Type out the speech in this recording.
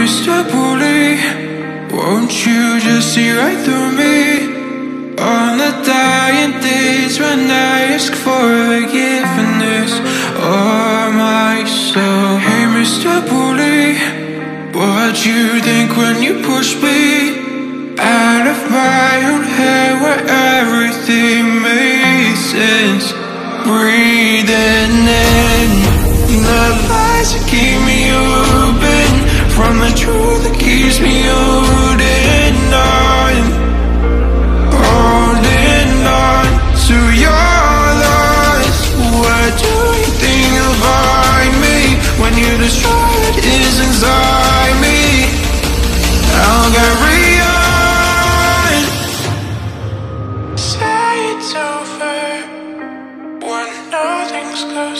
Mr. Bully, won't you just see right through me? On the dying days when I ask for forgiveness or myself. Hey, Mr. Bully, what you think when you push me out of my own head where everything made sense? Breathing in the lies that keep me from the truth that keeps me out at night. On and on to your lies. Where do you think you find me When you destroy what is inside me? I'll carry on Say it's over. When nothing's close